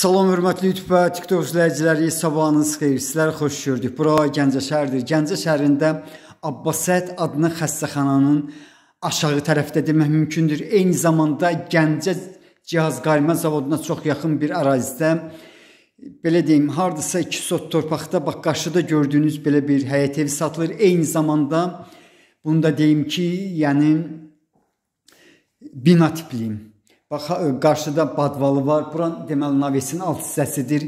Salam hörmətli YouTube TikTok izləyiciləri, sabahınız xeyir. Sizləri xoş gördük. Bura Gəncə şəhəridir. Gəncə şəhərində Abbasət adlı xəstəxananın aşağı tərəfdə demək mümkündür. Eyni zamanda Gəncə cihaz qayma zavoduna çox yaxın bir ərazidə belə deyim, hardasa 2 sot torpaqda bax qarşıda gördüyünüz belə bir həyət evi satılır. Eyni zamanda bunu da deyim ki, yəni bina tipliyim. Bax qarşıda badvalı var. Buran deməli navesin alt hissəsidir.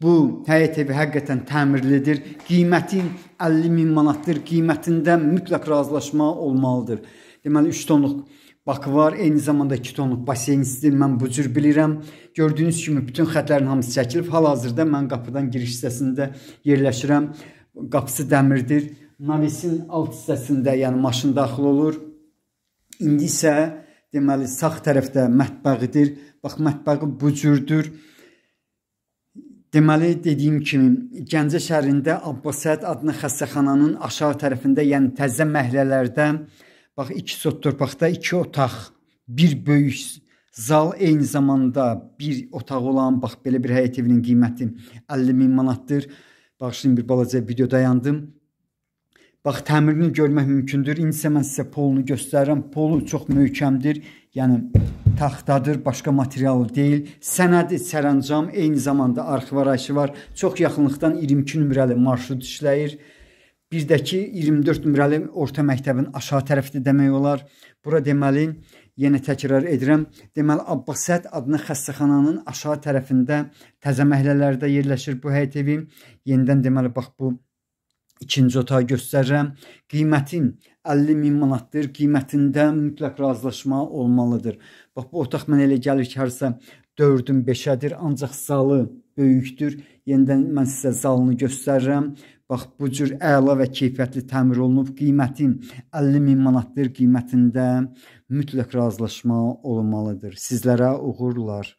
Bu həyət evi həqiqətən təmirlidir. Qiyməti 50 min manatdır. Qiymətində mütləq razılaşma olmalıdır. Deməli 3 tonluq bakı var, eyni zamanda 2 tonluq baseynisidir. Mən bu cür bilirəm. Gördüyünüz kimi bütün xətlərin hamısı çəkilib. Hal-hazırda mən qapıdan giriş hissəsində yerləşirəm. Qapısı dəmirdir. Navesin alt hissəsində, yəni maşın daxil olur. İndi isə deməli sağ tərəfdə mətbəxidir. Bax mətbəxi bu cürdür. Deməli dediyim kimi Gəncə şəhərində Abbasət adlı xəstəxananın aşağı tərəfində, yəni təzə məhəllələrdə bax 2 sot torpaqda 2 otaq, bir böyük zal eyni zamanda bir otaq olan bax belə bir həyət evinin qiyməti 50 min manatdır. Şimdi bir balaca video dayandım. Bax təmirini görmək mümkündür. İndi isə mən sizə polunu göstərirəm. Polu çox möhkəmdir. Yəni taxtadır, başqa material deyil. Sənədi sərəncam, eyni zamanda arxiv arayışı var. Çox yaxınlıqdan 22 nömrəli marşrut işləyir. Bir də ki 24 nömrəli orta məktəbin aşağı tərəfdə demək olar. Bura deməli yenə təkrar edirəm. Deməli Abbasət adlı xəstəxananın aşağı tərəfində təzə məhəllələrdə yerləşir bu həyət evi. Yenidən deməli bax bu ikinci otağı göstərirəm. Qiymətin 50 min manatdır. Qiymətində mütləq razılaşma olmalıdır. Bax bu otaq mənə elə gəlir ki, harsa 4-ün 5-ədir, ancaq zalı böyükdür. Yenidən mən sizə zalını göstərirəm. Bax bu cür əla və keyfiyyətli təmir olunub. Qiymətin 50 min manatdır. Qiymətində mütləq razılaşma olmalıdır. Sizlərə uğurlar.